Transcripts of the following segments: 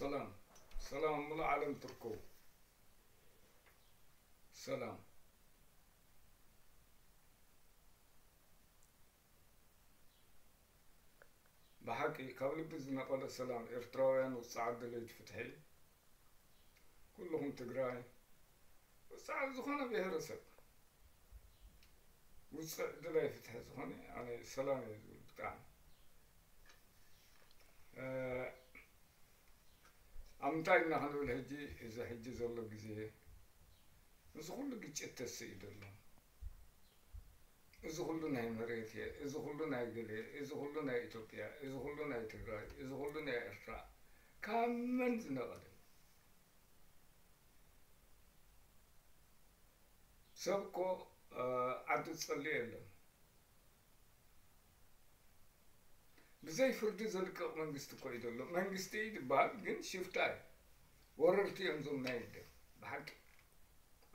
سلام. سلام ملا عالم تركو. سلام. بحكي قبل بزنا قال سلام. إرتراويان وسعد ليت فتحي. كلهم تقراي. وسعد زخانة بيهرسك وسعد لي فتحي زخانة. يعني سلام بتاعنا أه ኣምንታይ እናክንብል ሕጂ እዚ ሕጂ ዘሎ ግዜ እዚ ኩሉ ግጭት ተስኢ ዘሎ እዚ ኩሉ ናይ መሬት እየ እዚ ኩሉ ናይ ገሌ እዚ ኩሉ ናይ ኢትዮጵያ እዚ ኩሉ ናይ ትግራይ እዚ ኩሉ ናይ ኤርትራ ካብ መን ዝነቐለ? ሰብ ኮ ዓዲ ትፀልእ የለን بزاي فردي زلك منجست قيد الله منجست يد باب جن شفتاي ورلتي أنزم نايد بحق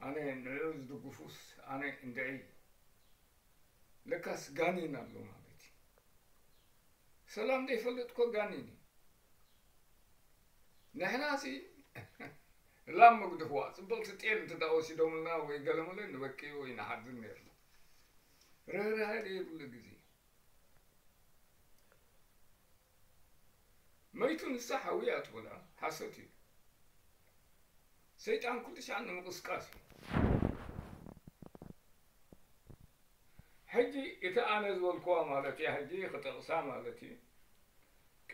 أنا نعوز دقفوس أنا إندعي لكاس غانينا الله ما بيتي سلام دي فلتكو غانيني نحنا سي لما قد هو سبل تتين تداوسي دوملنا ويقلمو لين وكيو ينحدن نير رهر هاري يقول لكزي ميتون الصحة ويات ولا حسيتي سيطان كل شيء عنه مقسقاسي حجي إتأنا زولكوا مالتي حجي خطقسا مالتي.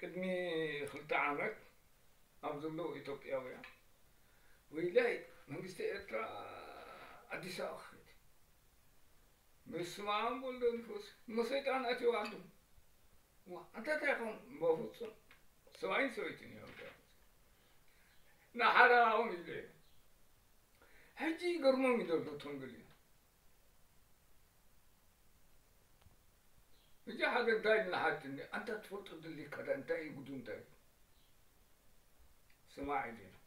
قدمي خلت عامك. أبزلو إثيوبياويا ويلاي منجست إترا أديس أخذ مسمعهم بول نفوس مسيطان أتي وعدو وأنت تاكم بفوت سواين سويتني يا نحراهم إليه حجي قرمو مدلو تنقلي يجي حاجة داي نحاتني أنت تفوت اللي كذا أنت يقولون داي سماعي دينا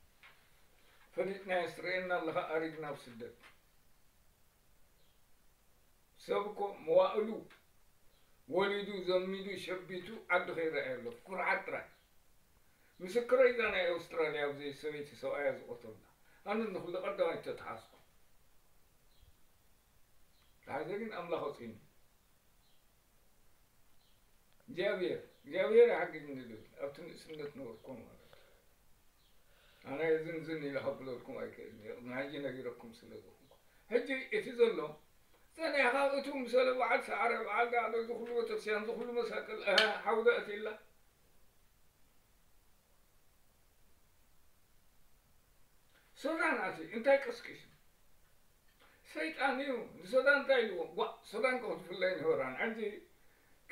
فلتنا يسرينا الله أريدنا بسدد سبكو موائلو ولدو زميدو شبيتو عد خير أهلو كرعت أنا أستراليا وزي سويتي سو أيز أطلنا أنا نخلق قدام تتحاسب عايزين أملا خطيني جابير جابير حق الندل أبتن سنة نوركم أنا يزن زني لحبل لكم أكيد ما هجي نجيركم سلكم هجي يتزلوا ثاني خاطتهم سلوا بعد سعر على دخلوا وتسيان دخلوا مساكل أه حوضة الله سودان أتي أنت كسكش سيطان يو سودان تايلو وا سودان كنت في الليل هوران عندي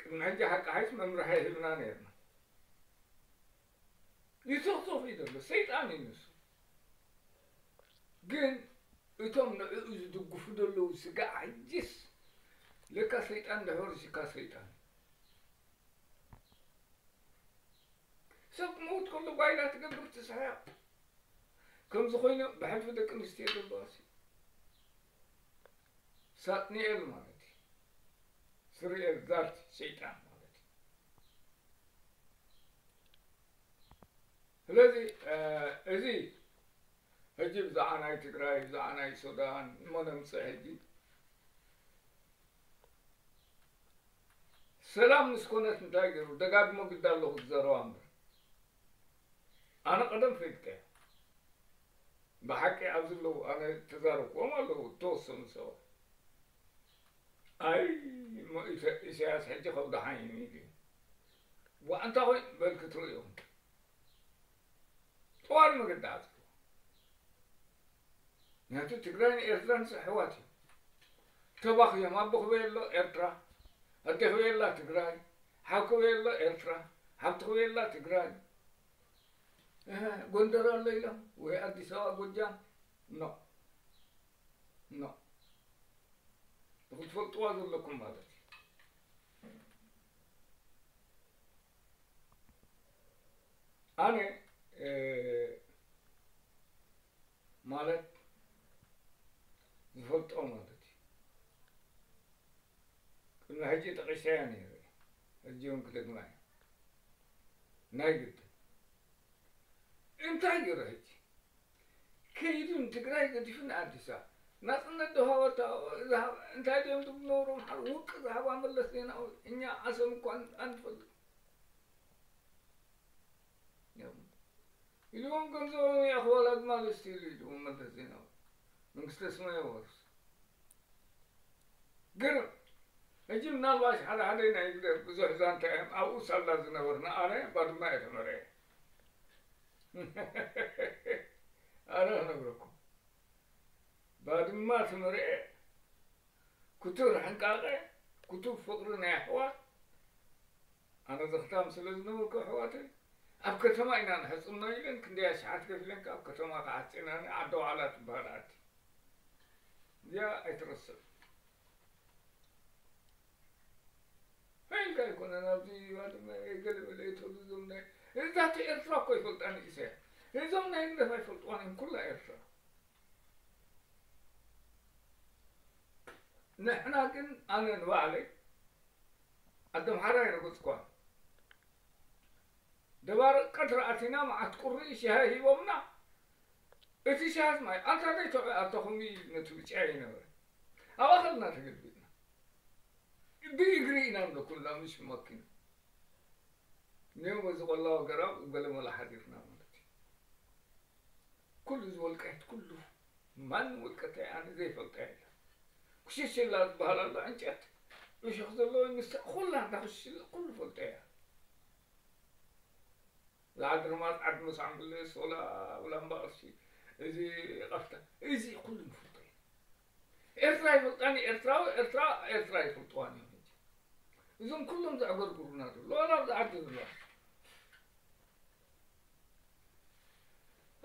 كنا عندي حق عايز ممرح هلنا نيرنا يتوقف في دول سيطان ينسو ግን እቶም ንዕኡ ዝድግፉ ዘለዉ ስጋዕ ሕጅስ ልካ ሰይጣን ድሕር ሲካ ሰይጣን ሰብ ክመውት ከሎ ባይላ ትገብር ትስሕቅ كم زخوينا؟ بحلف دك انستير الباسي ساتني ال مالتي. سري ال ذات شيطان مالتي. لذي ازي آه، هجيب زعاناي تقراي زعاناي سودان منم سهجي. سلام نسكونت نتاجر دقاق مقدار له الزرامر أنا قدم فيك بحكي أزلو أنا تداركم لو توصل سوا أي ما إساس حتى خود حيني وأنت وين بالكتر يوم. طوال ما قد عادك نهتو يعني تقراني إردن سحواتي تبخ يا ما بخويلو إردرا أدخويلا تقراني حاكويلا إردرا حبتخويلا تقراني ጎንደር ኣሎ ኢሎም ወይ ኣዲስ ኣበባ ጎጃም ኖ ኖ ክትፈልጥዋ ዘለኩም ማለት እዩ ኣነ ማለት ዝፈልጦ ማለት እዩ ቅድሚ ሕጂ ጠቂሰያ ነይረ ሕጂ እውን ክደግማ እዩ ናይ ግድን እንታይ ገይሩ ሕጂ ከይዱን ትግራይ ገዲፉን ኣዲስ ኣበባ ናፅነት ደሃወታ እንታይ ድዮም ዝነብሩ ውቅ ዝሃባ መለስ ዜናዊ እኛ ዓሰብ እኳ አንፈልጥ ኢሉዎም ገንዘቦም የኣኽበል ኣግማል እስቲ ኢሉ ኢሉዎም መለስ ዜናዊ መንግስተ ሰማይ ወርስ ግርም ሕጂ ምናልባሽ ሓደ ሓደ ናይ ብዙሕ ዛንታ እዮም ኣብኡ ሳላ ዝነበርና ኣነ ባድማ እየ ተመርዐ አነ ነግረኩ ባድማ ትምርዐ ኩቱር ሕንቃቐ ኩቱብ ፍቅሪ ናይ ኣሕዋት ኣነ ዘኽታም ስለ ዝነበርኩ ኣሕዋተይ ኣብ ከተማ ኢና ንሕፅምና ኢለን ክንደያ ሽሓት ከፊለንካ ኣብ ከተማ ክዓፂና ዓደ ዋዕላ ትበሃል እዚኣ ኣይትረስብ። ሓይልካ ይኮነን ኣብዚ ባድማ ገለበለ የተብሉ ዞም ናይ ذات أنا اسا زمنا عندنا ما يفلت وأنا كلها ارفع نحن كن أنا نوالي قدم حراي قلت كوان دبار قدر اتينا مع تقري شهاهي ومنا شهاز ماي انت ديتو اتخمي نتوچ عينه اواخلنا تقلبي بيجري نام كلها مش ممكن نيوم زق الله قراب قال ولا حديث نام كل زول كحت كله من وكتا يعني زي فلتعي كشيش الله بهال الله انجت وش يخذ الله نست كلها تخش كل فلتعي لا عاد ما عاد مسعم بالله ولا ولا مبارسي إذا قفتا إذا كل فلتعي إرتراي فلتاني إرتراو إرترا إرتراي فلتواني እዞም ኩሎም ዘዕገርግሩና ዘሎ ዋላ ዝዓዲ ዘሎ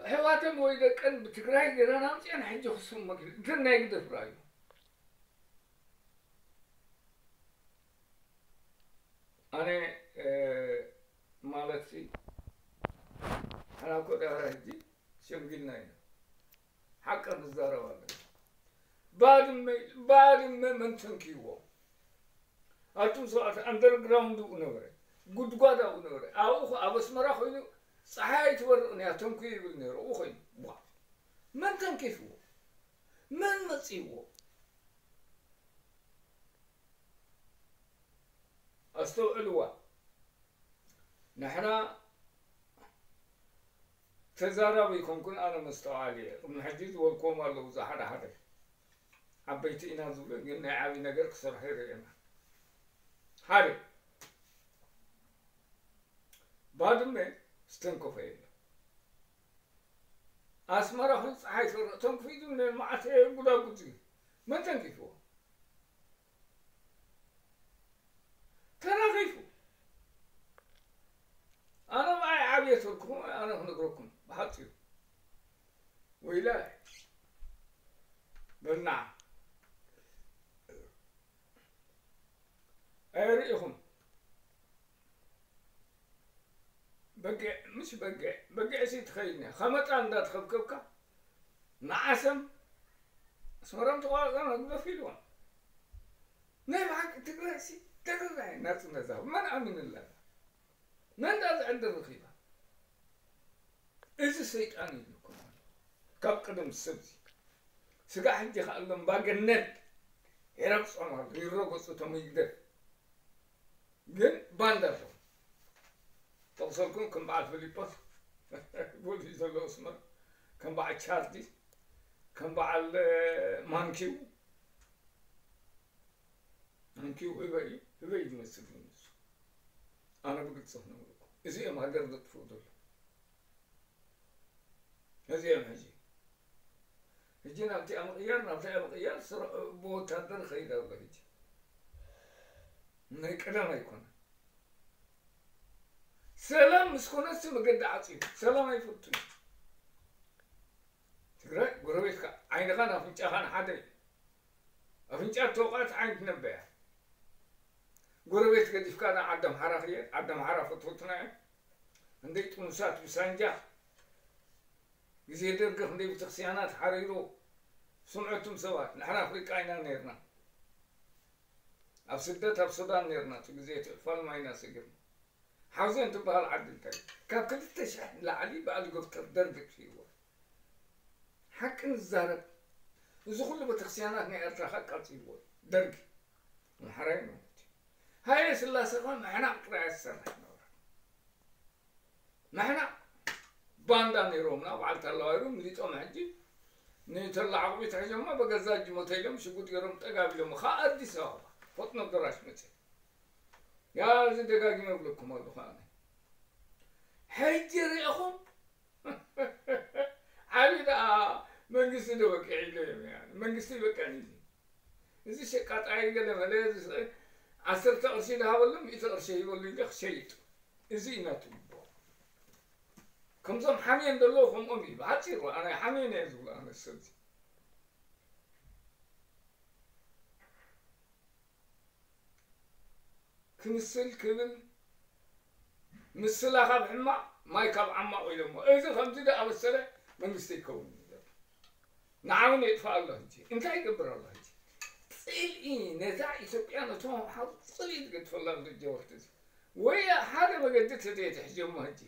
ኣሕዋተን ወይ ደቀን ብትግራይ ገይረና ምፅአን ሕጂ ክስም መግል እንትን ናይ ግደፍራ እዩ። ኣነ ማለት ሓናኮ ዳራ ሕጂ ሸምጊልና ኢና ሓቀ ንዛረብ ኣለና። ባድመ ባድመ መን ተንኪዎም ኣቱም ሰባት ኣንደርግራውንድ ኡ ነበረ ጉድጓድ ኣብኡ ነበረ ኣብኡ ኣብ ኣስመራ ኮይኑ ፀሓይ ትበርቕ ኒያ ተንኩ ይብል ነይሩ ኡ ኮይኑ መን ተንኪፍዎ መን መፂዎ ኣስተውዕልዋ ንሕና ተዛራቢ ይኮንኩን ኣነ መስተዋዕሊ እየ ቅድሚ ሕጂ ዝበልክዎም ኣለዉ ዛ ሓደ ሓደ ዓበይቲ ኢና ዝብሉ ግን ናይ ዓብዪ ነገር ክሰርሑ ይርአና ሓደ ባድመ ዝተንከፈ የለ ኣስመራ ኩን ፀሓይ ትበርቕ ተንክፊቱ ንመዓተ ጉዳጉድ እዩ መን ተንኪፍዎ ተራኺፉ ኣነ ማይ ዓብየት ልኩም ኣነ ክነግረኩም ብሓፂሩ ወይላ በናዕ ኣይርኢኹም በጊዕ ምስ በጊዕ በጊዕ ሲ ትኸይድኒ ከመጣ እንዳትኸብከብካ ንዓሰም ኣስመራም ተቋርፀ መግደፍ ኢልዎም ናይ ብሓቂ ትግራይ ሲ ተግራይ ናፅነት ዛሃብ መን ኣሚን ኣለና መን ዳ ዝዕድር ረኺባ እዚ ሰይጣን ይልኩም ካብ ቅድም ሰብዚ ስጋ ሕጂ ከኣሎም ባገነት ይረግፆም ኣሎ ይረገፁ ቶም ይግደፍ ግን ባንደር ተቕሰልኩም توصلكم كنباع الفليبات بولفيزا الاسمر بعد التشارتي كنباع بعد مانكيو هباي هباي يمثل في النص أنا بقول صحنا ولكم إذا ما قدرت تفوضل ازي ما هجي هجينا نبتي مقيار نبتاع مقيار بوتادر خير الله هجي من أنا ما يكون ሰላም ምስ ኮነሲ መገዲ ዓፂዩ ሰላም ኣይፈቱን ትግራይ ጎረቤትካ ዓይንኻ ንኣፍንጫኻ ንሓደ እዩ ኣፍንጫ ተወቃት ዓይን ትነበያ ጎረቤት ገዲፍካ ና ዓዲ ኣምሓራ ክየ ዓዲ ኣምሓራ ፈትፈቱና እዮ ክንደይ ጥሙሳት ብሳንጃ ግዜ ደርጊ ክንደይ ቤተክርስትያናት ሓሪሩ ስምዐቱም ሰባት ንሕና ኣፍሪቃ ኢና ነርና ኣብ ስደት ኣብ ሱዳን ነርና እቲ ግዜ ትዕፋል ማይና ስግርና حوزين تبهر عدل تاني كاب كل تشح لعلي بقى القفتر درجك فيه حق نزارب إذا كل بتخسيانات نعرف حق أطيبه درج محرم هاي سلاسة ما معنا قرأ السنة معنا باندا نيرومنا وعلى الله يروم اللي توم حجي نيتلا عقبي تحجم ما بقى زاج متيلم شو قلت يروم تقابل يوم خا أدي سوا Yarın tekrar yine bulup kumalı falan. Heytir yahu. Ali da መንግስት ነው በቃ የለም ያን መንግስት በቃ ይል እዚ ሸቃጣ ይገለ ማለት አስር ተቅርሺ ድሃበሎም እዩ ተቅርሺ ይበሉ ኢለ ክሸይጡ እዚ ኢናቱ ይቦ ከምዞም ሓምየን ዘለዎ ከምኦም እዩ ብሓፂር ኣነ ሓምየን እየ ዝብሎ ኣነ ሰብዚ ክምስል ክብል ምስላ ካብ ሕማቅ ማይ ካብ ዓማቕ ኢሎሞ እዚ ከምዚ ደ ኣበሰለ መንግስቲ ይከውን ንዓውን የጥፋእ ኣሎ ሕጂ እንታይ ይገብር ኣሎ ሕጂ ፅልኢ ነዛ ኢትዮጵያ ነቶም ሓው ፅልኢ ዝገድፈላ ጀወርቲ እዚ ወይ ሓደ መገዲ ተደየ ትሕጀሞ ሕጂ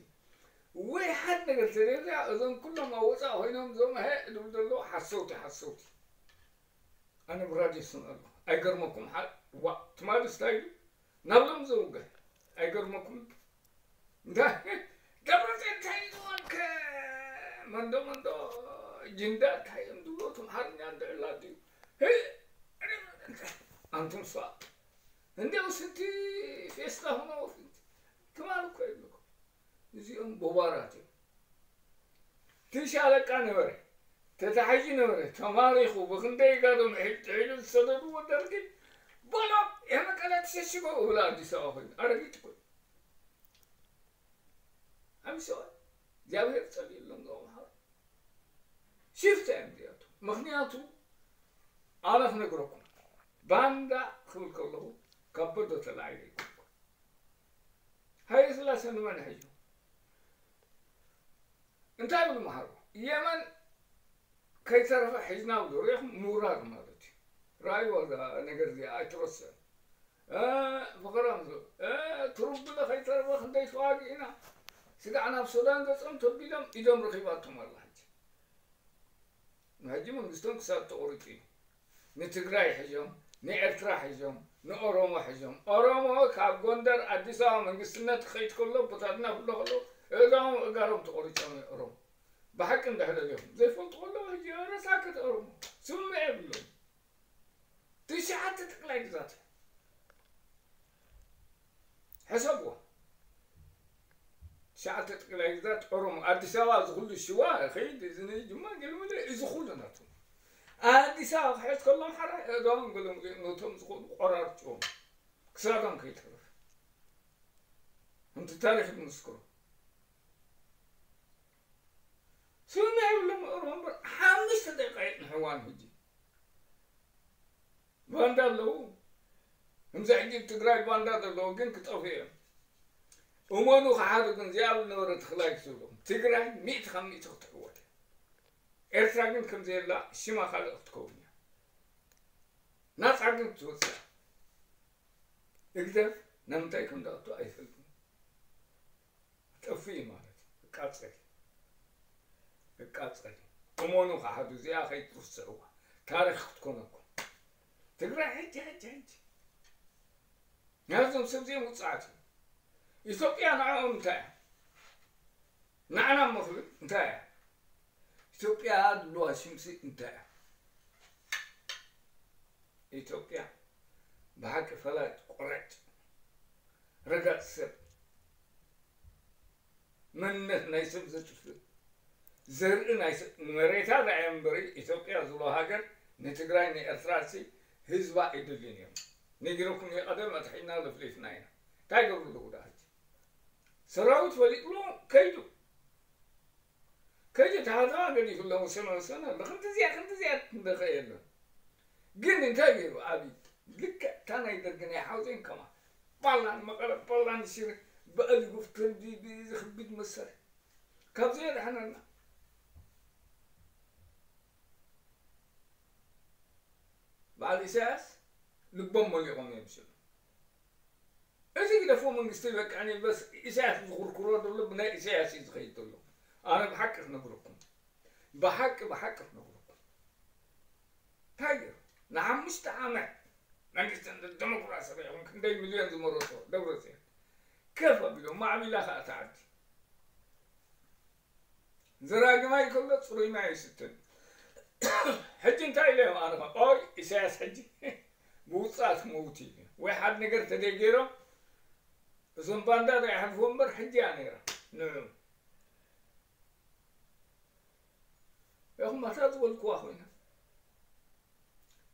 ወይ ሓደ ነገር ተደየ እዞም ኩሎም ኣብ ወፃእ ኮይኖም እዞም ሀ ድብል ዘሎ ሓሰውቲ ሓሰውቲ ኣነ ብራድዮ ስም ኣሎ ኣይገርመኩም ዋ ትማሊ ስታይ እዩ ናብሎም ዘውግህ ኣይገርመኩም እንታይ ገብረተ እንታይ ዝኮንከ መንዶ መንዶ ጅንዳ ታይም ድሎ ትምሃርኛ እንደዕላት እዩ አንቱም ሷ እንዲያው ስንቲ ፌስታ ሆኖ ትማል እኮ የለኩ እዚኦም ቦባራት እዮም ትሽ ኣለቃ ነበረ ተታሓጂ ነበረ ተማሪኹ ብክንደይ ጋዶም ሕሉ ዝሰደድዎ ደርጊ بلوك أنا كانت سيسيبو ولا دي سوافن عربي تقول আমি সবাই জাভের চালিয়ে লঙ্গা মহার শিফট এমডিয়াত মখনিয়াত আলাফ না গ্রকম বান্দা খুল করলো কব্বদ তলাই রে هاي ثلاثة من هجو انتهى بالمهر يمن كي ترفع حزنا ودريح مرار مر رايوزا نجزي أترس آه فقرانزو آه, آه، ترب بلا خيطر وخن ديش واقعنا سيدا عنا بسودان قصم تبيلم إدم رخيباتهم الله نهجم منستون كساب توريتي نتقراي حجم نإرترا حجم نأرومو حجم. أرومو كاب غندر أديس آم منستنا تخيط كله بتاتنا بلو خلو. إدام إقارم توريتي أروم بحق ندهل اليوم. زي فون تقول له هجي أنا ساكت أرومو سمع بلو. tussen altijd een kleine stad. حسبوه ساعة تقلقات أرم أدساوا زغل الشوا أخي دزني جمع قالوا لي زخول ناتو أدساوا حيث كل ما حرا دوم قالوا نوتهم زخول قرار توم كسرهم كي تعرف أنت تاريخ بنذكره سنة يقول لهم؟ أرم حامش دقيقة حوان هجي. ከምዚ ሕጂ ትግራይ ባንዳ ዘለዎ ግን ክጠፍ እዮም እመኑ ክሓዱ ግን እዚኣ ዝነበረ ትክላይ ክስብሎም ትግራይ ሚእቲ ካብ ሚእቲ ክትዕወት ኤርትራ ግን ከምዘየላ ሽማ ካልእ ክትከውን እያ ናፃ ግን ክትወፅእ እግደፍ ንምንታይ ከም ዳእቱ ኣይፈልጥን ጠፊ እዩ ማለት እዩ እቃፀል እቃፀል እመኑ ክሓዱ እዚኣ ከይትውስዕዋ ታሪክ ክትኮነኩም ትግራይ ሕጂ ሕጂ ሕጂ ናብዞም ሰብዚኦም ውፅዓት እዩ ኢትዮጵያ ንዕኦም እንታይ እያ ንዓና መክብል እንታይ እያ ኢትዮጵያ ድልዋ ሽምሲ እንታይ እያ ኢትዮጵያ ብሓቂ ፈላጭ ቆራጭ ረጋፅ ሰብ መንነት ናይ ሰብ ዘጥፍእ ዘርኢ ናይ መሬታ ርኣየ እምበሪ ኢትዮጵያ ዝብሎ ሃገር ንትግራይ ንኤርትራ ህዝባ ኣይደልዩን እዮም ነጊረኩም የቀደም ኣትሒና ለፍሊፍና ኢና እንታይ ገብሩ ልጉዳ ሕጂ ሰራዊት ፈሊጥሎ ከይዱ ከይዱ ታሃተማ ገዲፍሎ ወሰነ ወሰነ ኣሎ ክንቲ እዚኣ ክንቲ እዚኣ እንደኸየ ኣሎ ግን እንታይ ገይሩ ኣብይ ልክዕ እታ ናይ ደርጊ ናይ ሓውዜን ከማ ባላን መቐለ ባላን ሽረ በአሊ ጉፍተን ዝክቢድ መሳርሒ ካብዚ የድሓነና በዓል ኢሳያስ ልቦም መሊቖም እዮም ስሉ እዚ ግደፎ መንግስቲ በቃኒ በስ ኢሳያስ ዝኽርክሮ ዘሎ ብናይ ኢሳያስ እዩ ዝኸይድ ዘሎ ኣነ ብሓቂ ክነግረኩም ብሓቂ ብሓቂ ክነግረኩም እንታይ ገይሩ ንሓሙሽተ ዓመት መንግስቲ ዲሞክራሲ ይኹን ክንደይ ሚልዮን ዝመረቶ ደብረፅዮን ከፍ ኣቢሎም ማዕቢላ ከዓ ተዓዲ ዘራግማይ ከሎ ፅሩይ ማይ ይስተን ሕጂ እንታይ ኢለ ኣነ ኦይ ኢሳያስ ሕጂ ብውፃእ መውቲ ወይ ሓደ ነገር ተደጊሮም እዞም ባንዳ ዘይሓልፍዎ እምበር ሕጂ እያ ነይራ ንዑ ኢኹም ኣታ ዝበልክዋ ኮይና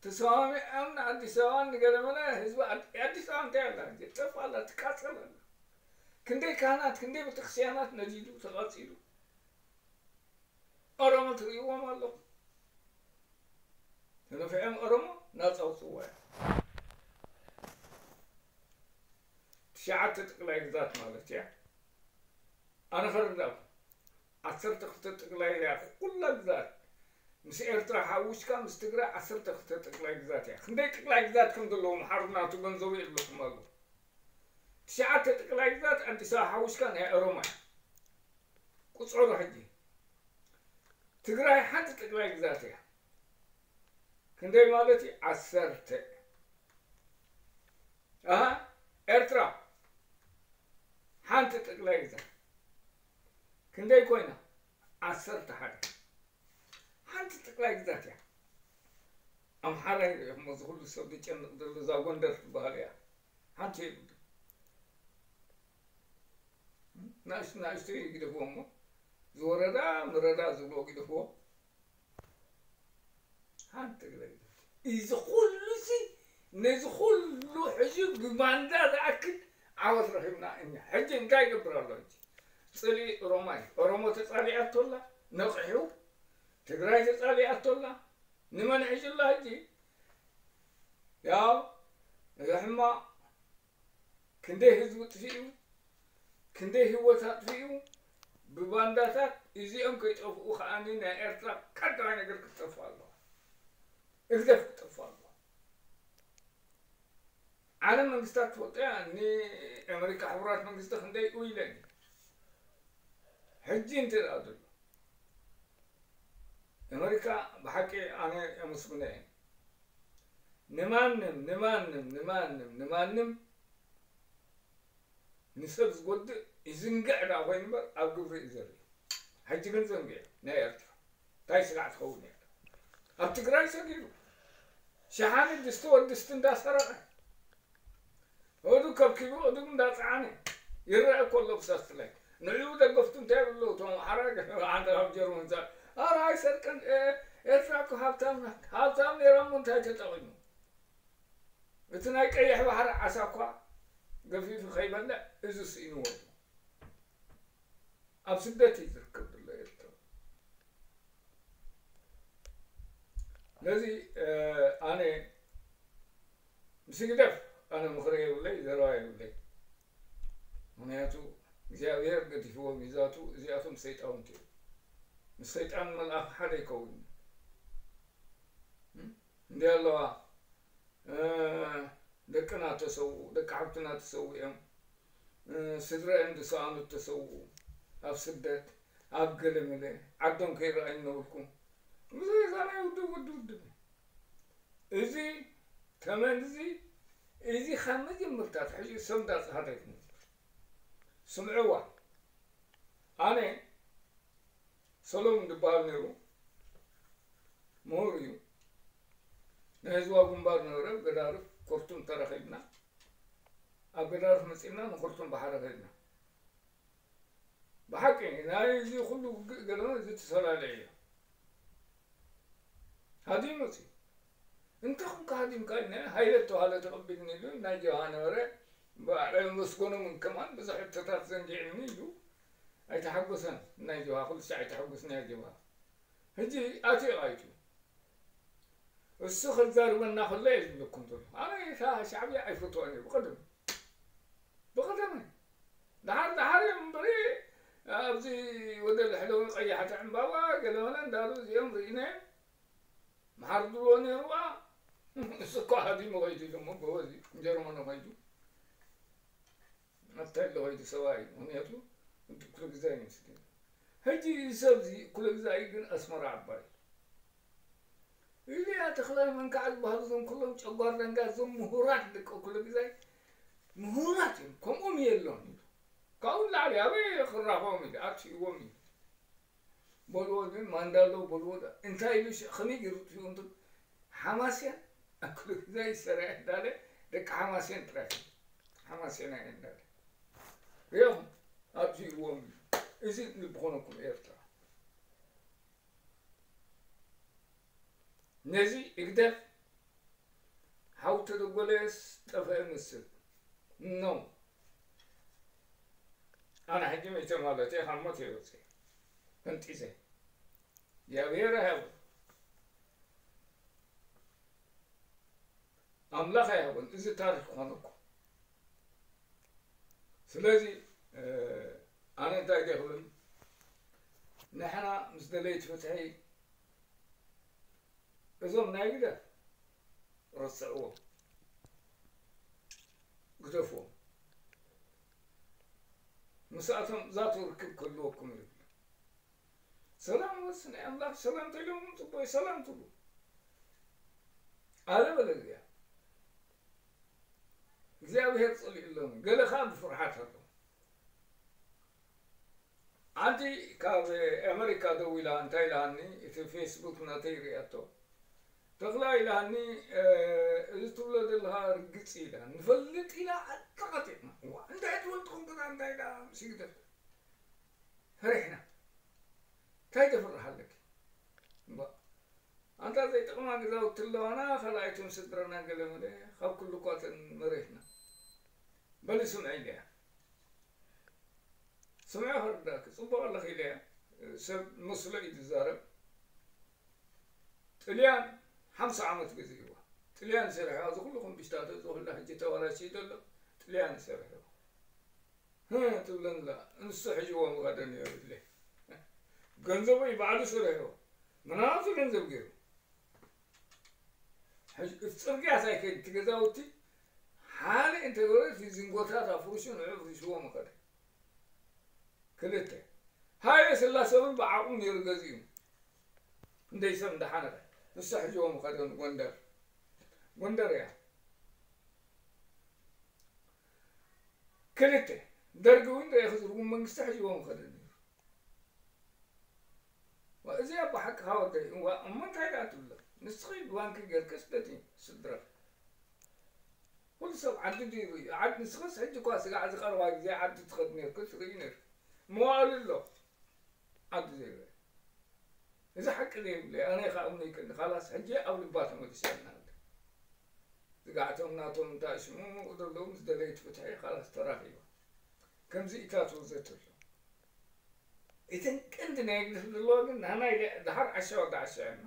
ተሰማሚዖም ንኣዲስ ኣበባ ንገለመለ ህዝቢ ኣዲስ ኣበባ እንታይ ኣላ ጠፍ ኣላ ትቃፀል ኣላ ክንደይ ካህናት ክንደይ ቤተክርስትያናት ነዲዱ ተቐፂሉ ኦሮሞ ትርእይዎም ኣለኹም ተነፊዖም ኦሮሞ ናፃ ውፅዋ እያ ትሽዓተ ጥቅላይ ግዛት ማለት እያ ኣነ ከርዳኩ ዓሰርተ ክልተ ጥቅላይ እያ ኩላ ግዛት ምስ ኤርትራ ሓዊሽካ ምስ ትግራይ ዓሰርተ ክልተ ጥቅላይ ግዛት እያ ክንደይ ጥቅላይ ግዛት ከም ዘለዎ መሓሩ ናቱ ገንዘቡ የለኩም ኣሎ ትሽዓተ ጥቅላይ ግዛት ኣዲስ ኣበባ ሓዊሽካ ናይ ኦሮሞ እያ ቁፅሩ ሕጂ ትግራይ ሓንቲ ጥቅላይ ግዛት እያ ክንደይ ማለት እዩ ዓሰርተ ኤርትራ ሓንቲ ጥቅላይ ግዛት ክንደይ ኮይና ዓሰርተ ሓደ? ሓንቲ ጥቅላይ ግዛት እያ። ኣምሓራ ይሪኢኹሞ እዚ ኩሉ ሰብ ዝጨንቕ ዘሎ እዛ ጎንደር ትበሃል እያ። ሓንቲ ናእሽቱ ናእሽቱ ይግድፍዎ እሞ? ዝወረዳ ምረዳ ዝብሎ ግድፍዎ ሓንቲ ጥቅላይ ግዛት እዚ ኩሉ ሲ ነዚ ኩሉ ሕዚ ብባንዳ ዝኣክል ዓወት ረኺብና እኛ ሕጂ እንታይ ይገብር ኣሎ ሕጂ ፅሊ ኦሮሞ እዩ ኦሮሞ ተፃሊኣቶላ ነቕሑ ትግራይ ተፃሊኣቶላ ንመን ሕጅላ ሕጂ ያው እዚ ሕማቅ ክንደይ ህዝቢ ጥፊኡ ክንደይ ህወት ኣጥፊኡ ብባንዳታት እዚኦም ከይጠፍኡ ከዓኒ ናይ ኤርትራ ቀዳማይ ነገር ክጠፍ ኣለዋ እግደፍ ክጠፍ ኣለዋ ዓለም መንግስታት ትፈልጦ እያ ንኣሜሪካ ሕቡራት መንግስቲ ክንደይ ውይለን ሕጂ እንትርአ ዘሎ ኣሜሪካ ብሓቂ ኣነ ኣመስግነ እየ ንማንም ንማንም ንማንም ንማንም ንሰብ ዝጎድእ ይዝንግዕ ዳ ኮይኑ እምበር ኣብ ግብሪ እዩ ዘርኢ ሕጂ ግን ዘንጊዕ ናይ ኤርትራ እንታይ ስጋዕ ትኸውን እያ ኣብ ትግራይ ሰጊሩ ሸሓነ ድስቲ ወድስቲ እንዳሰረቀ ወዱ ከብኪቡ ወዱ እንዳፀዓነ ይረአ ከሎ ብሳስትላይ ንዕኡ ደገፍቱ እንታይ ብሎ እቶም ሓራ ዓንተ ካብ ጀርመን ኣረ ኣይሰርቀን ኤርትራ እኮ ሃብታም ናት ሃብታም ነይሮም እንታይ ተጠቂሙ እቲ ናይ ቀይሕ ባሕሪ ዓሳ እኳ ገፊፉ ከይበልዕ እዚ ስኢንዎ ኣብ ስደት እዩ ዝርከብ ነዚ ኣነ ምስግደፍ ኣነ ምክሪ የብለይ ዘረባ የብለይ ምክንያቱ እግዚኣብሔር ገዲፍዎም ሂዛቱ እዚኣቶም ሰይጣውንቲ እዩ ምስ ሰይጣን መልኣክ ሓደ ይከውን እንዲ ኣለዋ። ደቅና ተሰውኡ ደቂ ሓብትና ተሰዊኦም ስድረአን ዝሰኣኑ ተሰውኡ ኣብ ስደት ኣብ ገለመለ ዓዶም ከይረኣዩ ነብልኩም ብዙ ናይ ውድብ ውድብ ውድብ እዚ ተመን እዚ ካብ መጀመርታት ሕጂ እንዳፅሓተ ይትነብር ስምዕዋ ኣነ ሰሎሞን ዝበሃል ነይሩ ምሁር እዩ። ናይ ህዝባ ግንባር ነበረ ገዳርፍ ኮርቱም ተረኺብና ኣብ ገዳርፍ መፂና ንኮርቱም ባሓረ ከድና ብሓቂ ናይ እዚ ኩሉ ውግእ ገለመ እዚ ተፈላለየ እዩ ሃዲም መፅ እንታይ ኮንካ ሃዲምካ ኢልና ሃይለ ተባሃለ ተቐቢልኒ ኢሉ ናይ ጀብሃ ነበረ ባዕላይ መስጎኖም ከማን ብዙሕ ሕቶታት ዘንጊዕኒ ኢሉ ኣይተሓጎሰን ናይ ጀብሃ ኩሉ ሻዕ ኣይተሓጎስን ናይ ጀብሃ ሕጂ ኣትዮ ኣይቱ እሱ ክዛርበና ከሎ እየ ዝብለኩም ዘሎ ኣነ ሻዕብያ ኣይፈትዎን እዩ ብቀደም ብቀደመ ድሓር ድሓር እዮም እምበሪ ኣብዚ ወደ ልሕለዊ ቀያሕቲ ዕምባባ ገለመለ እንዳሉ እዚኦም ርኢናዮም 말도원에 와 스카하디 먹어야지 좀 먹어야지 저러면 먹어야지 نفتحله هيدي سواعي هنيتو كل غزاي نسيتين هيدي سبزي كل غزاي كن أسمر عباي إلي أتخلاه من كعب بهرزم كلهم تشغار لنقازم مهورات لك كل غزاي مهورات كم أمي اللون كاول علي أبي خرافة أمي أكشي أمي بولود ماندالو بولود انت ايلوش خمي جرت في انت حماسيا اكل زي سرع داله. دك حماسيا تراك حماسيا نعين داله. يوم أبشي ومي إذا نبغونكم إيرترا نزي إقدر how to the goles تفهم السر no. أنا حجي مجتمع حمتي يوسي كنت إذا يا غير أملاك يا هون إذا تعرف خانكم سلازي آه أنا تاجي هون. نحنا مزدليت فتحي إذا نايدة رسعوه. قدفوه. مساعتهم ذاتوا ركب كلكم يبقى ሰላም ወስነ አምላክ ሰላም ተይሎም ጽቦይ ሰላም ትሉ አለበለዚያ እግዚአብሔር ጽልኢሎም ገለኻ ብፍርሓት ኣሎ ኣንቲ ካብ ኣሜሪካ ደው ኢላ እንታይ ኢላሃኒ እቲ ፌስቡክ ናተይ ሪኣቶ ተኽላ ኢላሃኒ እዚ ትብሎ ዘለካ ርግፅ ኢላ ንፈልጥ ኢላ ኣጠቐጢቕና እንታይ ትፈልጥኩም ግና እንታይ ኢላ ምስግደፍ ፈሪሕና كيف لك؟ أنت زي تقوم كذا وتلونا فلايتون سدرنا قلهم لي خب كل قوات مريحنا. بل سمعي ليه؟ سمعي فردك صبوا الله إليه سب مسلو يتزارب تليان حمسة عمت قزيوة تليان سرحة. هذا كلكم بيشتاتوا زوه الله جيت ورا شيء دل تليان سرحوا ها تقولن لا. نصح جوا مغادرني يا بدلي ገንዘቡ ይባዕሉ ሰሪሕዎ ምናቱ ገንዘብ ገይሩ ፅርግያ ሳይከድ እቲ ገዛውቲ ሓደ እንተገበረ እቲ ዝንጎታት ኣፍርሹ ንዑ ፍርሽዎ ምኸደ ክልተ ሃይለ ስላሴ እውን ብዓቕሙ ነይሩ ገዚኡ እንደይ ሰብ እንዳሓነቀ ንሳ ሕጅዎ ምኸደ ጎንደር ጎንደር እያ ክልተ ደርጊ እውን ርአ ክዝርጉም መንግስቲ ሕጅዎ ምኸደ وإذا بحق هاوتي وأمان تايلات الله. نسخي دوان كي جل كسبتي سدرة كل سب عد دي عد نسخس حج كواس قاعد خر واجد زي عد تخدني كل سرينر مو على الله. عد زي إذا حق لي لي أنا خامني كن خلاص حجي أو لبات ما تسألنا قاعدهم ناتهم تاشمو ودلهم زدليت فتحي خلاص تراخيوا كم زي كاتو زيتر إذن كنت نجلس للواجن أنا ظهر عشاء عشاء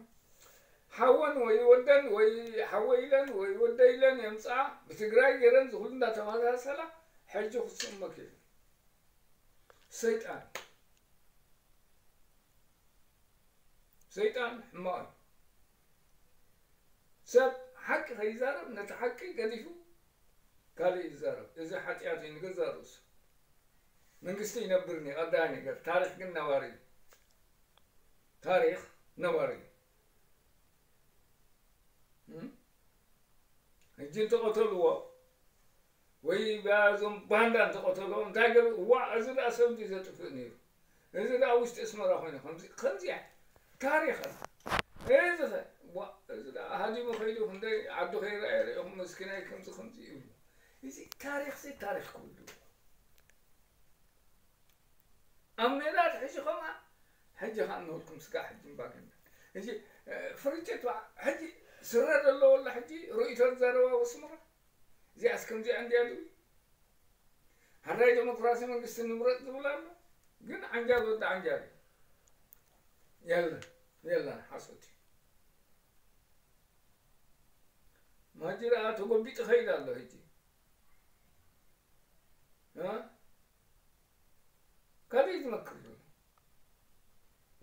حوان ويودن ويحويلن ويوديلن يمسع. بتجراي جيران زغلنا تماذا سلا. حج خصوم مكين سيطان. سيطان حمار. سب حق هيزارب نتحقق قديفو قال يزارب إذا حتياتي نقزاروس መንግስቲ ይነብርኒ ቀዳይ ነገር ታሪክ ግን ነዋሪ ታሪክ ነዋሪ ሕጂ እንተቐተልዎ ወይ ብዞም ባንዳ እንተቐተልዎ እንታይ ገሩ እዋ እዚ ዳ ሰብ እንዲ ዘጥፍእ ነይሩ እዚ ዳ ውሽጢ እስመራ ኮይኑ ከምዚያ ታሪክ እዚ እዚ ዳ ሃዲሙ ከይዱ ክንደይ ዓዱ ከይረኣየ ሪኢኹም መስኪናይ ከምዚ ከምዚ ይብሉ እዚ ታሪክ ሲ ታሪክ ክብሉ أميلات حج خما حج خانو لكم سكا حج مباكن حجي آه، فرجت حجي سرر الله ولا حجي رؤيت الزروة وسمرة زي أسكن زي عندي أدوي. هراي ديمقراسي من قصة نمرت ولا الله قن عنجاد ودى عنجاد يلا يلا حصلتي ما جرى أتوقع بيت خير الله هجي. ها؟ ሕጂ ካሊእ ዝመክር ዘሎ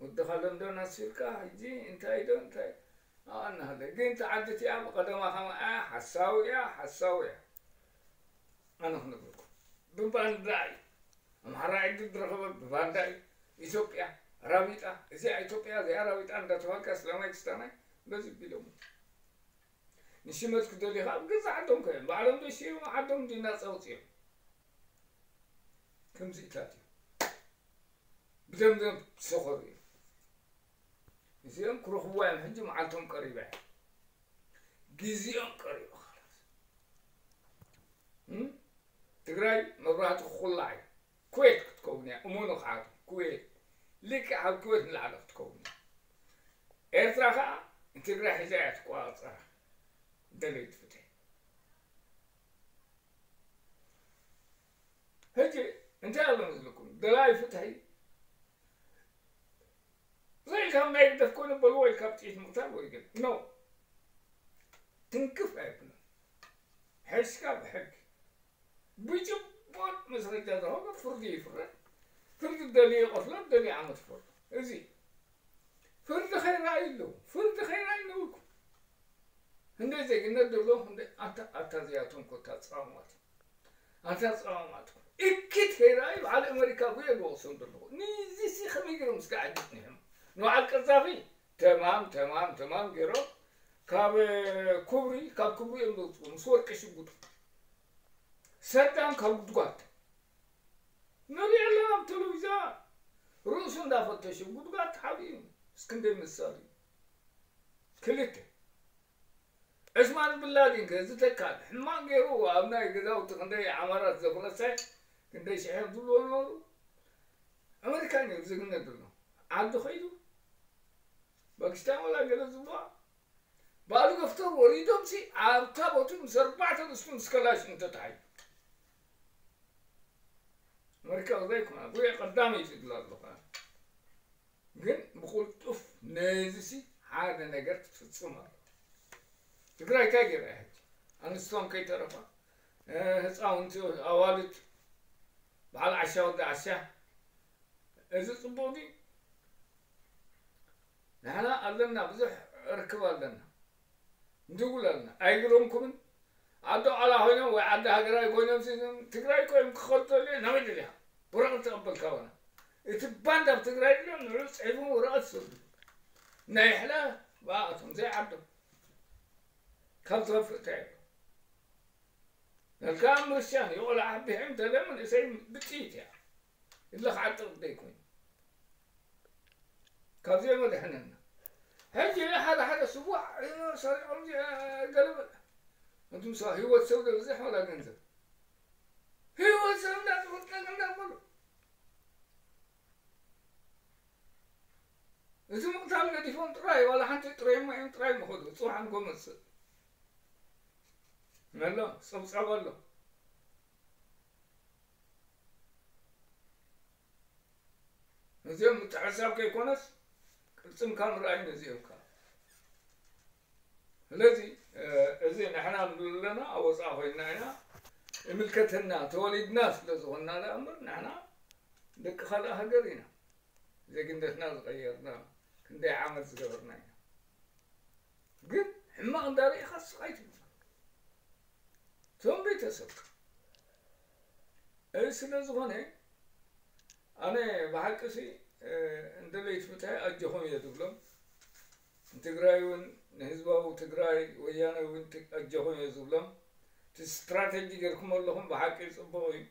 ወድኻ ለምዶ ናሲርካ ሕጂ እንታይ ዶ እንታይ ኣናሃለ ግን ተዓድት እያ ብቀደማ ከማ ሓሳዊ እያ ሓሳዊ እያ ኣነ ክነግርኩም ብባንዳ እዩ ኣምሓራ ዕዲ ዝረኸበ ብባንዳ እዩ ኢትዮጵያ ራቢጣ እዚኣ ኢትዮጵያ እዚኣ ራቢጣ እንዳተባልካ እስላማይ ክስታናይ በዚ ቢሎም ንሽመት ክደልኻ ኣብ ገዛ ዓዶም ከዮም ባዕሎም ደሽዮም ዓዶም ዲና ፀውፅዮም ከምዚኢታት እዩ بدم بدمدم سخوي زين كروح وين حج معلتهم قريبة. جيزيهم قريبة خلاص. هم؟ تقرأي مبرات خلاعي كويت تكوني أمونو خاط كويت. لك على كويت نلعب تكوني. إرترا خا تقرأ حجات كوات دليل فتح. هجي انت أعلم لكم. دلائل فتحي. Welcome make the school below a cup is mutabolism. No. Think of Apple. Heska Hek. Which of what must I get over for the different? For the daily of not daily Amosford. Is it? For the hair I know. For the hair I know. هندي زي كنا دلو هندي أتا أتا زياتون كتا تصامات أتا تصامات إكيد هيراي على أمريكا ويا جوسون دلو نيزي سيخ ميجرمس قاعد نهم ንበዓል ቀዛፊ ተማም ተማም ተማም ገይሮም ካብ ክብሪ ካብ ክብሪ እዮም ዘውፅኡ። ምስ ወርቂ ሽጉጥ ሰዳም ካብ ጉድጓድ። ንሪኦ ኣለና ኣብ ቴሌቭዥን ርእሱ እንዳፈተሹ ጉድጓድ ሓብኡ እስክንደይ ምሳል እዩ። ክልተ ዕስማን ብላዲን ከዚ ተካል ሕማቅ ገይሩ ኣብ ናይ ገዛውቲ ክንደይ ዓማራት ዘፍረሳይ ክንደይ ሽሕር ዝብልዎ ነበሩ ኣሜሪካ ነሩ ዝግነት ዘሎ ዓዲ ኸይዱ باكستان ولا قلت با بالو قفتر وليدهم سي عابتا بوتن زربعتا نسكن سكلاش انت تعي مركا وذيكم ابويا قدامي في دلال لالله قن بقول توف نازسي عاد نقرت في الصمر تقرأي تاجر اهد أنا استوم كي ترفع هتصاونت اوالد بعد عشاء ودع عشاء اذا صبوني ንሕና ኣለና ብዙሕ ርክብ ኣለና ንድውል ኣለና ኣይግሮምኩምን ዓዶ ቃላ ኮይኖም ወይ ዓዲ ሃገራዊ ኮይኖም ትግራይ ኮይም ክኸልተሉ ናበይ ደልያ ወረቐት ተቐበልካ ሆነ እቲ ባንድ ኣብ ትግራይ ድሎ ንዑ ፅሒፎም ወረቐት ሰዱ ናይ ሕላ ባኣቶም ዘይዓዶም ካብ ዝኸፍእ እንታይ ኣሎ ነልካ ምርሻን የቆልዓ ብሕም ተለምን እሰይ ብጥይት እያ ኢለ ክዓጥቕ ደይኮይኑ ካብዚኦም መድሕነና ሕጂ ሓደ ሓደ ስቡዕ ሰሪዖም ገለበለ እንቱም ሰ ሂወት ሰብ ደብዝሕ ወላ ገንዘብ ሂወት ሰብ እንዳትፈልጠን እንዳበሉ እቲ ምቕታል ነዲፎም ጥራይ ዋላ ሓንቲ ጥረይማ እዮም ጥራይ ምኸዱ ፅዋሕ ንጎመፅእ ኣሎ ፀብፀብ ኣሎ እዚኦም ምትሕሳብ ከይኮነስ ቅልፅምካ ምርኣይ ነዚኦምካ ስለዚ እዚ ንሕና ንብል ኣለና ኣብ ወፃእ ኮይና ኢና ይምልከተና ተወሊድና ስለ ዝኾና ዳ እምበር ንሕና ደቂ ካልእ ሃገር ኢና ዜግነትና ዝቀየርና ክንደይ ዓመት ዝገበርና ኢና ግን ሕማቅ እንዳርኢኻ ስቃይ ትብል እቶም ቤተሰብካ እዚ ስለ ዝኾነ ኣነ ብሓቂ ሲ እንደለይት ፍትሒ ኣጀኹም እየ ዝብሎም ንትግራይ እውን نهزبه تقراي ويانا وانت أجهون يزولهم تستراتيجي قركم اللهم بحق صبوي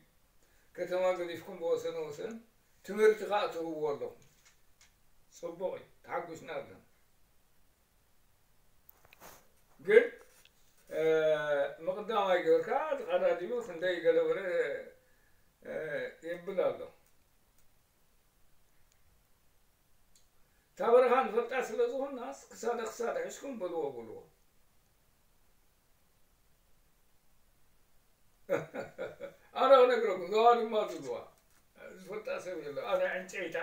كتما قليفكم بوسن وسن تمرت غاته هو اللهم صبوي تحقش نارنا قل مقدام اي قركات قراديو خندي قلوري يبلالهم ክንደይ ገለበለ የብል ኣሎ እታ በረኻ ንፈልጣ ስለ ዝኾናስ ክሳደ ክሳደ ሒዝኩም በልዎ በልዎ ኣነ ነግረኩም ዞባ ድማ ዝብልዋ ዝፈልጣ ሰብ የሎ ኣነ ዕንጨይታ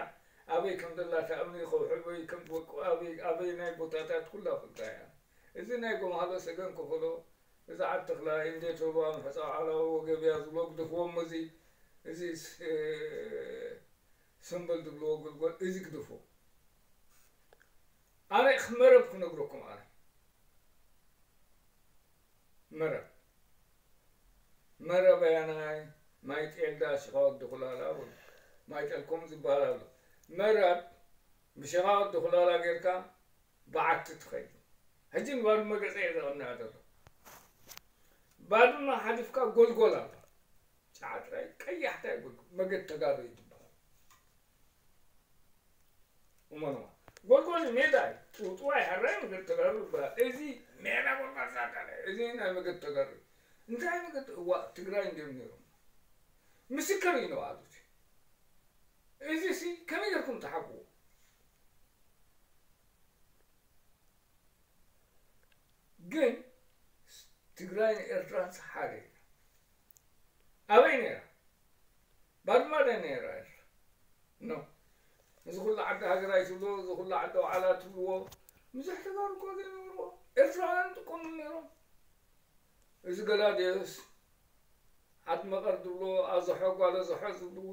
ኣበይ ከም ዘላ ተኣምኒ ከውሒ ወይ ከም ትወቅዑ ኣበይ ናይ ቦታታት ኩላ ፍልጣ እያ እዚ ናይ ጎማሃሎ ሰገን ክፍሎ እዚ ዓድ ተክላይ እንዴት ወባ ምሕፃ ዓላዊ ወገቢያ ዝብሎ ግድፍዎም እዚ እዚ ሰንበል ዝብልዎ ግልጎል እዚ ግድፎ أنا خمرب كنقولكم أنا مرة مرة أنا ما يتقل داش غاد دخل على أول ما يتقلكم زبالة أول مرب مش غاد دخل دخلالا غيركا بعد تتخيل هجين قلت مقصة إذا أمنا هذا بعد ما حدفكا قول قول أبا ساعات راي كي يحتاج ما مقد تقارب يتبال ومنوان ጎልጎል ሜዳ ውጡ አይሐራይ ምግር ተጋሩ በእዚ ሜዳ ጎልጎል እዚ ናይ ምግር ተጋሩ እንታይ ምግር ዋ ትግራይ እንዲም ምስክር ነው ኣሉት እዚ ሲ ከመይ ገርኩም ግን ትግራይን ኤርትራን ሓደ ኣበይ ነይራ ባድማ ነይራ ነው እዚ ኩሉ ዓዲ ሃገራይ ትብሎ እዚ ኩሉ ዓዲ ዋዕላ ትብልዎ ብዙሕ ተጋሩ እኮ ዘይነብርዎ ኤርትራውያን ጥቆሙ ነይሮም እዚ ገላድዮስ ዓዲ መቐር ዝብልዎ ኣዝሖ ጓለ ዝሖ ዝብልዎ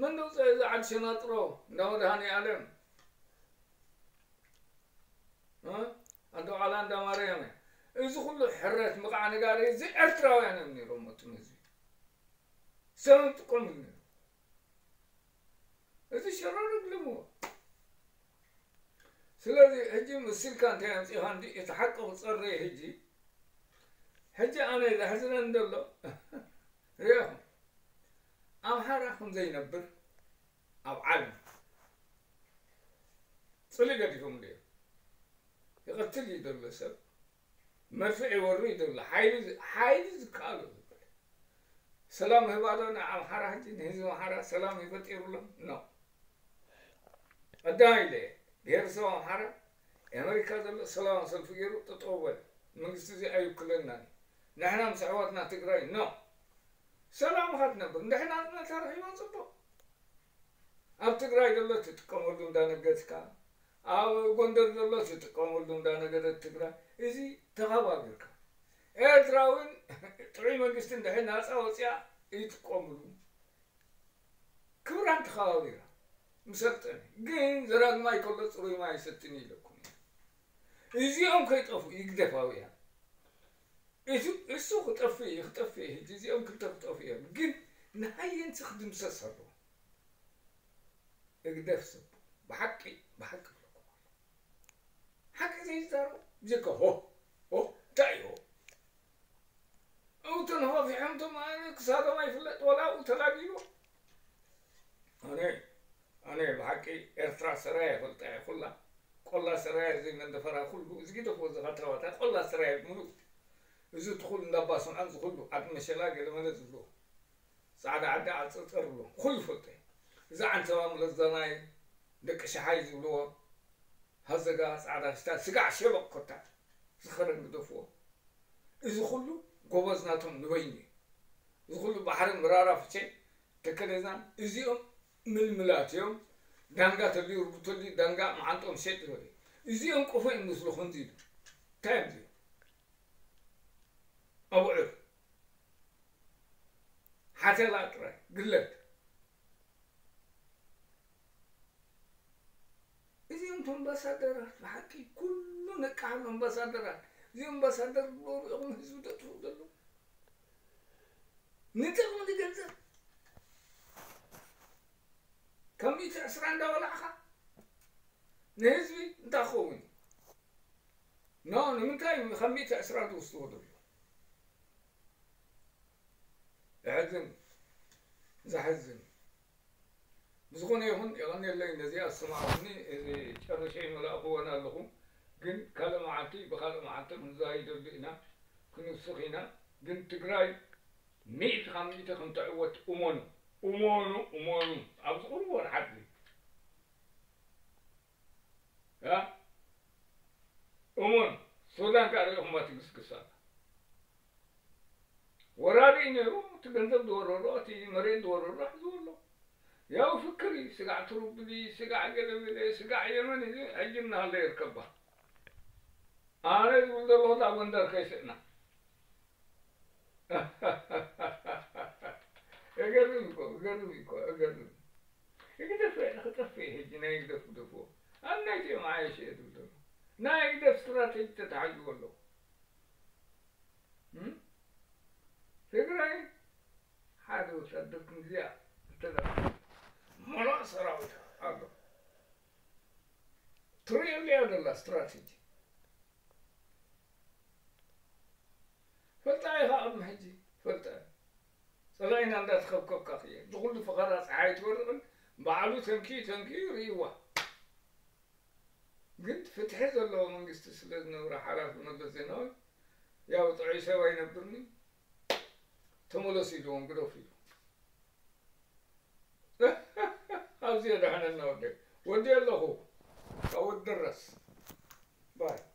መን ደውፅአ እዚ ዓዲ ሸናጥሮ እንዳ መድሃኒ ዓለም ኣዶ ዋዕላ እንዳ ማርያም እያ እዚ ኩሉ ሕረት ምቕዓ ነጋሪ እዚ ኤርትራውያን እዮም ነይሮም እቶም ህዝቢ ሰብ ጥቆምሉ ነይሩ እዚ ሸረር ግልምዎ ስለዚ ሕጂ ምስልካ እንታይ ኣምፂኻ እንዲ እቲ ሓቂ ክፀረየ ሕጂ ሕጂ ኣነ ዘሕዝነን ዘሎ ሪኢኹም ኣምሓራ ከም ዘይነብር ኣብ ዓለም ፅሊ ገዲፎም ድዮም ይቐትል እዩ ዘሎ ሰብ መድፍዕ ይወሩ እዩ ዘሎ ሓይሊ ዝከኣሉ ዝብል ሰላም ህባዶ ንኣምሓራ ሕጂ ንህዝቢ ኣምሓራ ሰላም ይፈጢሩሎም ኖ ቀዳማይ ኢለ ብሄረሰብ ኣምሓራ ኣሜሪካ ዘሎ ሰላማዊ ሰልፊ ገይሩ ጠጠው በለ መንግስቲ እዚ ኣይውክለናን ንሕና ምስ ኣሕዋትና ትግራይ ኖ ሰላም ካ ትነብር ንድሕና ተረኪቦን ፅቡቅ ኣብ ትግራይ ዘሎ ትጥቀመሉ እንዳነገድካ ኣብ ጎንደር ዘሎ ትጥቀመሉ እንዳነገደት ትግራይ እዚ ተኸባቢርካ ኤርትራውን ጥዑይ መንግስቲ እንድሕር ናፃ ወፅያ ይጥቀምሉ ክብራን ተኸባቢራ مسطن جن زراق ما يكلت روي ما يستني لكم إزيهم كيطفوا يقدفوا يا إزو إسو خطفيه خطفيه إزيهم كيطفوا جن نهاية تخدم سسرو اقدف سب بحقي بحق لكم حق زي زارو زيك هو هو تاي هو أو تنهو في حمتم أنا كسادة ما يفلت ولا أو تلاقيه أنا ኣነ ብሓቂ ኤርትራ ሰራያ ይፈልጣ እየ ኩላ ቆላ ሰራያ ዘይመንደፈራ ኩሉ እዚ ግደፎ ዝኸተባታት ቆላ ሰራያ ሙሉእ እዚ ትኩሉ እንዳባሰምዓን ዝኩሉ ዓዲ መሸላ ገለ መለ ዝብልዎ ፃዕዳ ዓዲ ዓፅርፅር ብሎ ኩሉ ይፈልጦ እየ እዚ ዓንተባ ምለዘናይ ደቂ ሸሓይ ዝብልዎ ሃዘጋ ፃዕዳ ሽታ ስጋዕ ሸበቅ ኮታ ዝኸረን ግደፍዎ እዚ ኩሉ ጎበዝ ናቶም ንበይኒ እዩ እዚ ኩሉ ባሕሪ ምራራ ፍቼ ተከለዛን እዚኦም ምልምላት እዮም ዳንጋ ተድዩ ርግቶ ዳንጋ መዓንጦም ሸጥ ይበሉ እዚኦም ቆፎ ይምስሉ ክንዚ ኢሉ እንታይ እዮም እዚኦም ኣቡዑር ሓተላ ጥራይ ግለት እዚኦም ቲ ኣምባሳደራት ብሓቂ ኩሉ ነቃሓሉ ኣምባሳደራት እዚ ኣምባሳደር ሪኦም ህዝቢ ደጥፉ ዘሎ ንጥቕሚ ንገንዘብ كم يتعسر عند ولا أخا نهزبي انت أخوي نو نمتاي خميت أسرات وسطودر يحزن زحزن بزغون يهون يغني اللي نزي السماعوني إذا شر شيء ولا أبونا لهم جن كلام عتي بخلام عتي من زايد بينا كن سخينا جن تجراي ميت خميت خمت عوت أمون umoonu umoonu abusukuru woon xadli ah umoon ሶዳንካሪ ሁማት ግስግሳል ወራሪ ነይሩ እቲ ገንዘብ ዝወረሮ እቲ መሬት ዝወረሮ ዝወሎ ያው ፍክር ስጋዕ ትሩብሊ ስጋዕ ገለብለ ስጋዕ የመን ሕጂ እናሃለ ይርከባ ኣነ ዝብል ዘለኹ ዳ ጎንደር ከይስእና يقربكم يقربكم يقرب يقدر يخطف فيه الجنا يقدر يدفوه أنا يجي معي شيء يدفوه نا يقدر استراتيجية تتعجب له تقرأي هذا وصدقني زيادة تدفع مرأة سراوية أقرب تري اللي هذا الاستراتيجي فلتعي هذا هجي فلتعي سلاين عند أسخب كقاخية دخل فقرات عايت ورغن بعلو تنكي تنكي ريوة قلت فتحت الله من قست سلزنا ورحلات من يا وطعي سوا ينبرني؟ تملس يدون قدو فيه. هذه رحنا نودي ودي الله هو. أو الدرس باي.